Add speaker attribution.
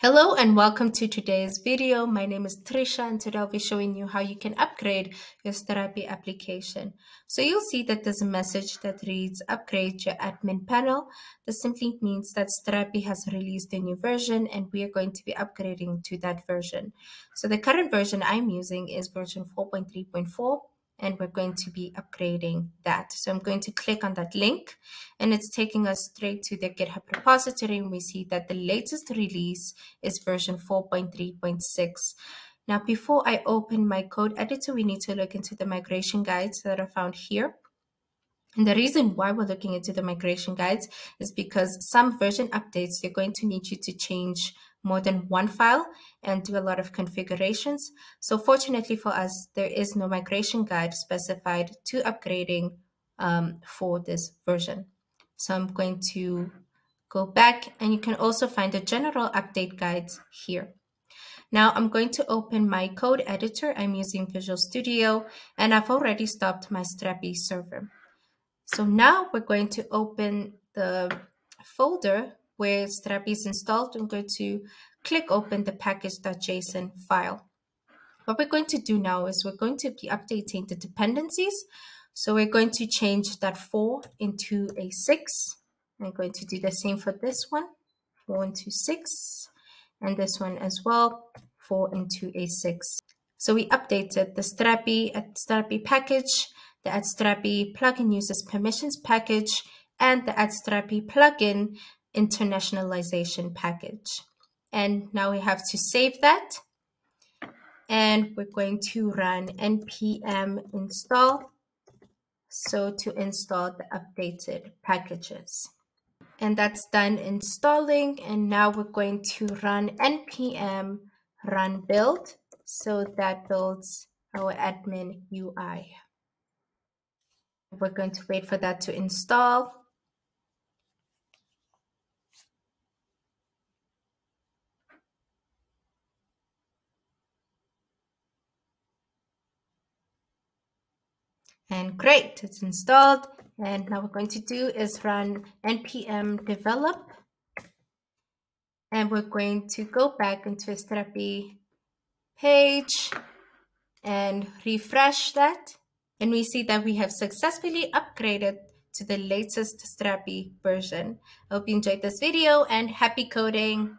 Speaker 1: Hello and welcome to today's video. My name is Trisha and today I'll be showing you how you can upgrade your Strapi application. So you'll see that there's a message that reads upgrade your admin panel. This simply means that Strapi has released a new version and we are going to be upgrading to that version. So the current version I'm using is version 4.3.4 and we're going to be upgrading that. So I'm going to click on that link and it's taking us straight to the GitHub repository and we see that the latest release is version 4.3.6. Now, before I open my code editor, we need to look into the migration guides that are found here. And the reason why we're looking into the migration guides is because some version updates, they're going to need you to change more than one file and do a lot of configurations. So fortunately for us, there is no migration guide specified to upgrading um, for this version. So I'm going to go back and you can also find the general update guides here. Now I'm going to open my code editor. I'm using Visual Studio and I've already stopped my Strapi server. So now we're going to open the folder where Strapi is installed, I'm going to click open the package.json file. What we're going to do now is we're going to be updating the dependencies. So we're going to change that 4 into a 6. I'm going to do the same for this one, 4 into 6, and this one as well, 4 into a 6. So we updated the Strapi at Strapi package, the Strapi plugin users permissions package, and the Strapi plugin internationalization package. And now we have to save that. And we're going to run npm install. So to install the updated packages. And that's done installing. And now we're going to run npm run build. So that builds our admin UI. We're going to wait for that to install. And great, it's installed. And now we're going to do is run npm develop. And we're going to go back into Strapi page and refresh that. And we see that we have successfully upgraded to the latest Strapi version. I hope you enjoyed this video and happy coding.